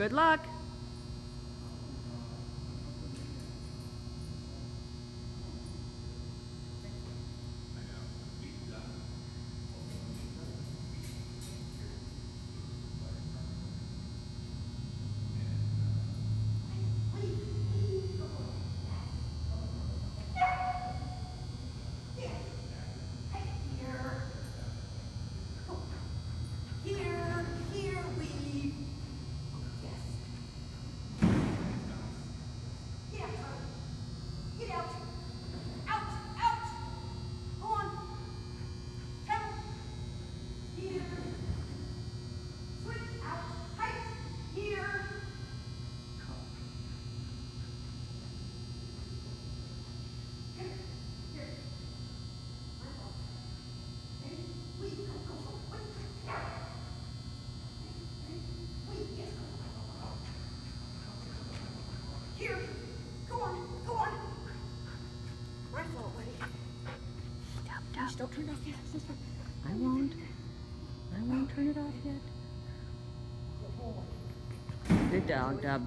Good luck! Don't turn it off yet. I won't. I won't turn it off yet. Good dog, Dub.